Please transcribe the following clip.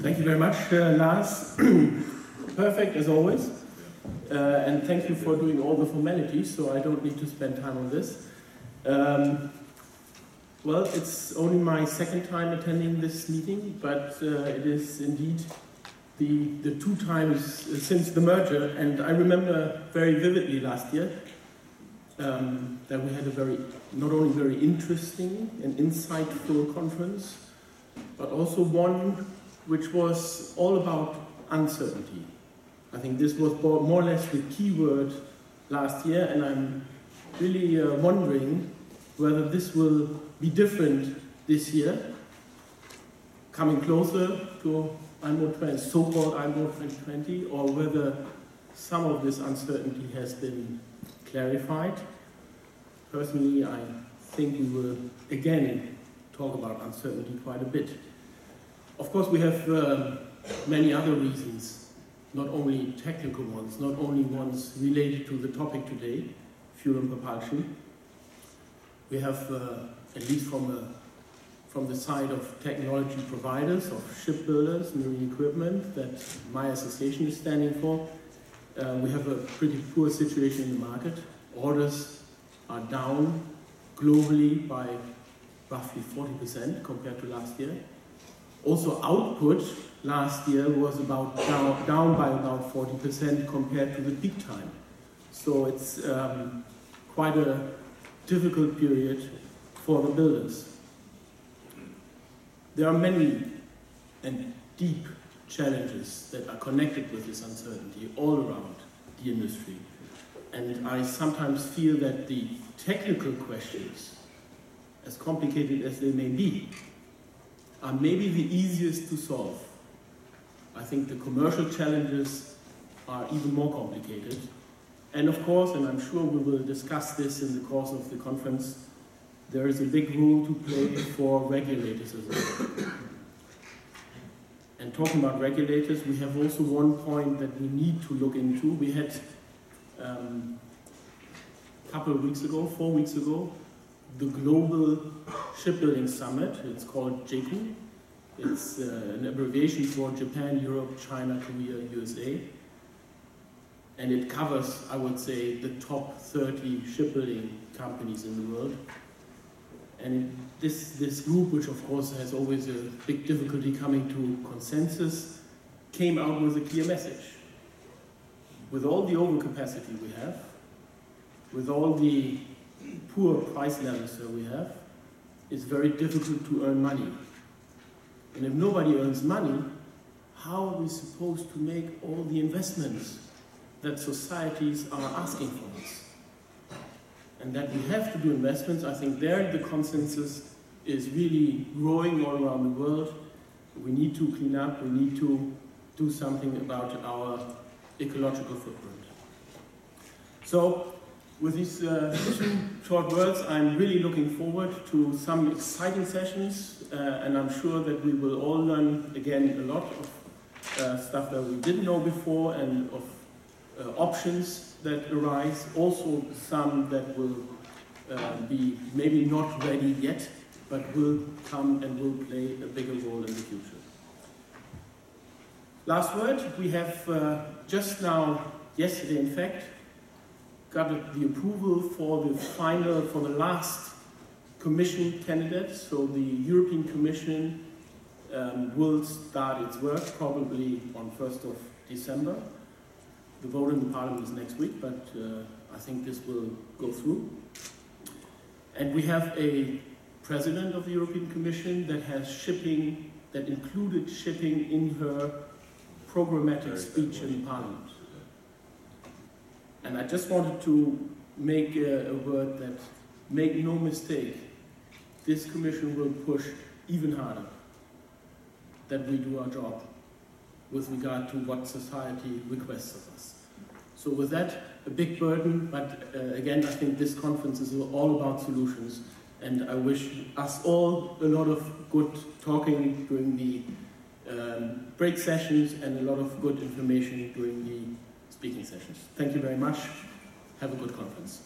Thank you very much, uh, Lars. Perfect as always. Uh, and thank you for doing all the formalities, so I don't need to spend time on this. Um, well, it's only my second time attending this meeting, but uh, it is indeed the, the two times since the merger. And I remember very vividly last year um, that we had a very, not only very interesting and insightful conference, but also one which was all about uncertainty. I think this was more or less the key word last year, and I'm really uh, wondering whether this will be different this year, coming closer to IMO 20, so-called IMO 2020, or whether some of this uncertainty has been clarified. Personally, I think we will again talk about uncertainty quite a bit. Of course, we have uh, many other reasons, not only technical ones, not only ones related to the topic today, fuel and propulsion. We have, uh, at least from, a, from the side of technology providers, of shipbuilders, marine equipment, that my association is standing for, uh, we have a pretty poor situation in the market. Orders are down globally by roughly 40% compared to last year. Also output last year was about down, down by about 40% compared to the peak time. So it's um, quite a difficult period for the builders. There are many and deep challenges that are connected with this uncertainty all around the industry. And I sometimes feel that the technical questions, as complicated as they may be, are maybe the easiest to solve. I think the commercial challenges are even more complicated. And of course, and I'm sure we will discuss this in the course of the conference, there is a big role to play for regulators as well. And talking about regulators, we have also one point that we need to look into. We had um, a couple of weeks ago, four weeks ago, the Global Shipbuilding Summit. It's called JECKU. It's uh, an abbreviation for Japan, Europe, China, Korea, USA. And it covers, I would say, the top 30 shipbuilding companies in the world. And this, this group, which of course has always a big difficulty coming to consensus, came out with a clear message. With all the overcapacity we have, with all the poor price levels that we have, it's very difficult to earn money. And if nobody earns money, how are we supposed to make all the investments that societies are asking for us? And that we have to do investments, I think there the consensus is really growing all around the world. We need to clean up, we need to do something about our ecological footprint. So with these uh, two short words, I'm really looking forward to some exciting sessions, uh, and I'm sure that we will all learn again a lot of uh, stuff that we didn't know before and of uh, options that arise, also some that will uh, be maybe not ready yet, but will come and will play a bigger role in the future. Last word, we have uh, just now, yesterday in fact, got the approval for the final, for the last commission candidate. So the European Commission um, will start its work probably on 1st of December. The vote in the parliament is next week, but uh, I think this will go through. And we have a president of the European Commission that has shipping, that included shipping in her programmatic speech in parliament. And I just wanted to make a, a word that make no mistake, this commission will push even harder that we do our job with regard to what society requests of us. So with that, a big burden, but uh, again, I think this conference is all about solutions, and I wish us all a lot of good talking during the um, break sessions and a lot of good information during the speaking sessions. Thank you very much. Have a good conference.